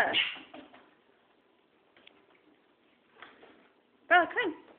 Bella. Come.